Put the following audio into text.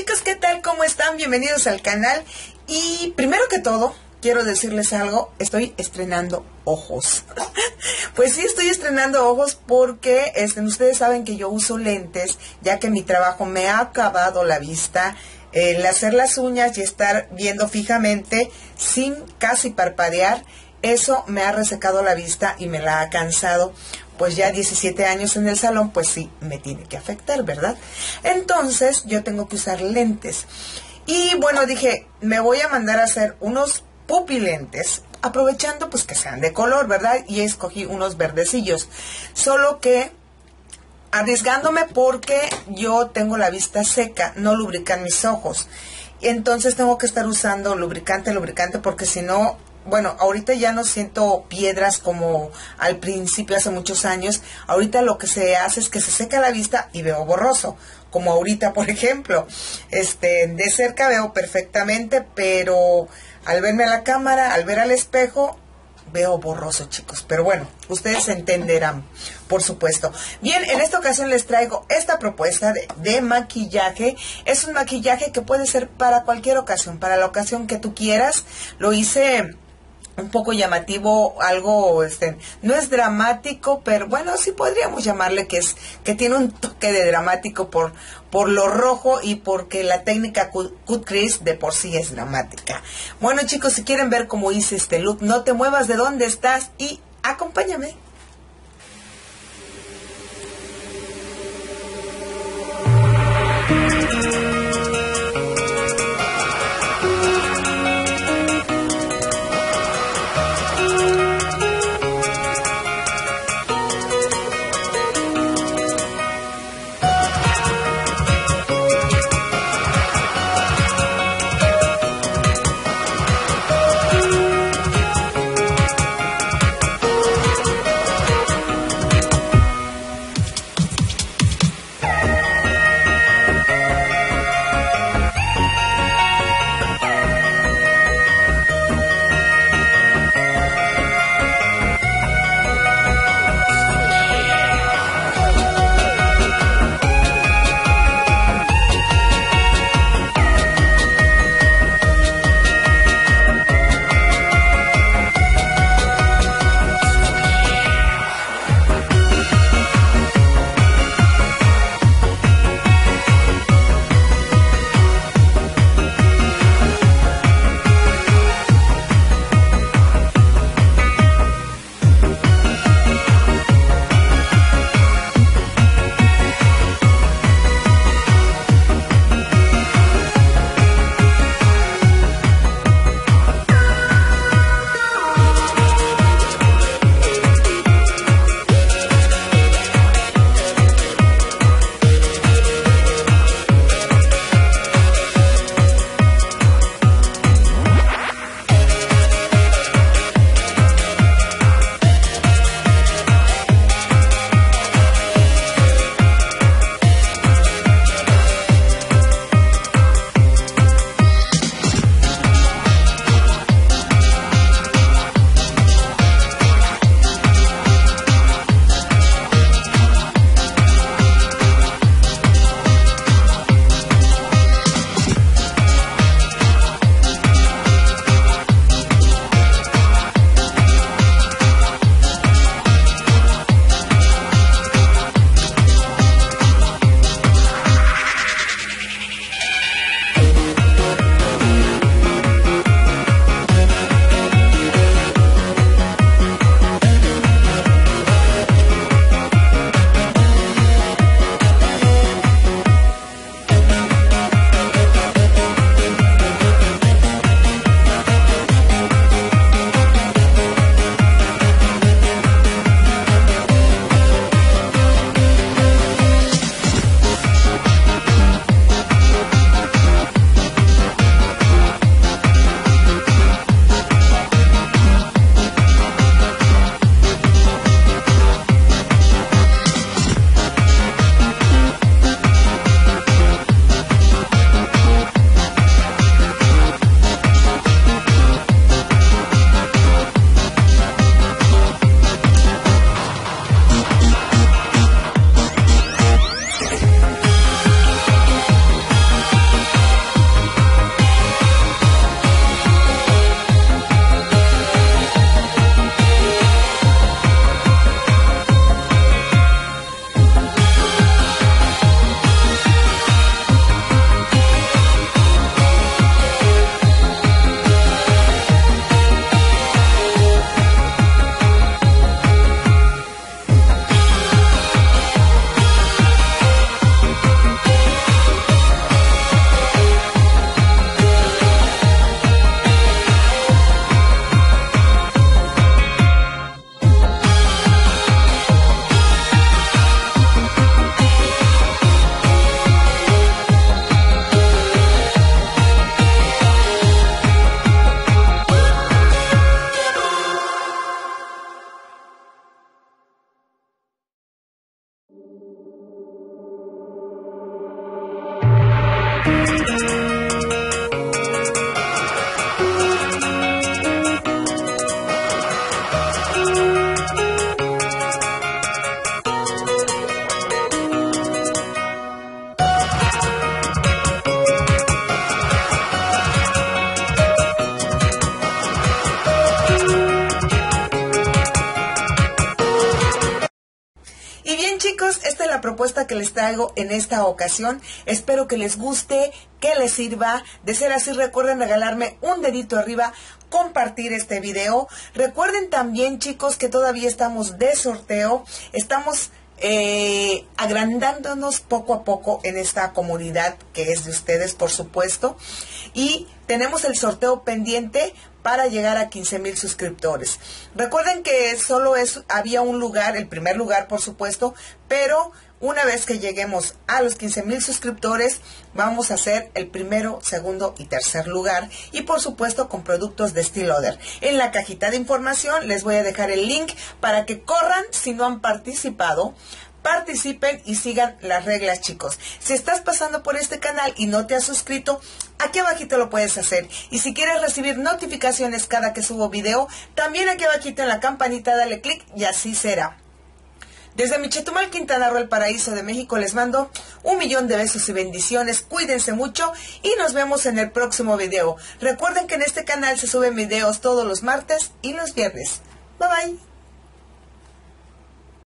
chicos, ¿qué tal? ¿Cómo están? Bienvenidos al canal. Y primero que todo, quiero decirles algo, estoy estrenando ojos. pues sí, estoy estrenando ojos porque este, ustedes saben que yo uso lentes, ya que mi trabajo me ha acabado la vista. El hacer las uñas y estar viendo fijamente sin casi parpadear, eso me ha resecado la vista y me la ha cansado pues ya 17 años en el salón, pues sí, me tiene que afectar, ¿verdad? Entonces yo tengo que usar lentes. Y bueno, dije, me voy a mandar a hacer unos pupilentes, aprovechando pues que sean de color, ¿verdad? Y escogí unos verdecillos. Solo que arriesgándome porque yo tengo la vista seca, no lubrican mis ojos. Entonces tengo que estar usando lubricante, lubricante, porque si no bueno, ahorita ya no siento piedras como al principio hace muchos años. Ahorita lo que se hace es que se seca la vista y veo borroso, como ahorita, por ejemplo. Este, de cerca veo perfectamente, pero al verme a la cámara, al ver al espejo, veo borroso, chicos. Pero bueno, ustedes entenderán, por supuesto. Bien, en esta ocasión les traigo esta propuesta de, de, maquillaje. Es un maquillaje que puede ser para cualquier ocasión, para la ocasión que tú quieras. Lo hice un poco llamativo, algo, este, no es dramático, pero bueno, sí podríamos llamarle que es, que tiene un toque de dramático por, por lo rojo y porque la técnica Cut Crease de por sí es dramática. Bueno chicos, si quieren ver cómo hice este look, no te muevas de donde estás y acompáñame. Propuesta que les traigo en esta ocasión. Espero que les guste, que les sirva. De ser así, recuerden regalarme un dedito arriba, compartir este video. Recuerden también, chicos, que todavía estamos de sorteo. Estamos eh, agrandándonos poco a poco en esta comunidad que es de ustedes, por supuesto. Y tenemos el sorteo pendiente para llegar a 15 mil suscriptores. Recuerden que solo es, había un lugar, el primer lugar, por supuesto, pero una vez que lleguemos a los 15 mil suscriptores, vamos a hacer el primero, segundo y tercer lugar. Y por supuesto con productos de Stiloder. En la cajita de información les voy a dejar el link para que corran si no han participado participen y sigan las reglas chicos. Si estás pasando por este canal y no te has suscrito, aquí abajito lo puedes hacer. Y si quieres recibir notificaciones cada que subo video, también aquí abajito en la campanita dale clic y así será. Desde mi Chetumal, Quintana Roo, el paraíso de México, les mando un millón de besos y bendiciones. Cuídense mucho y nos vemos en el próximo video. Recuerden que en este canal se suben videos todos los martes y los viernes. Bye bye.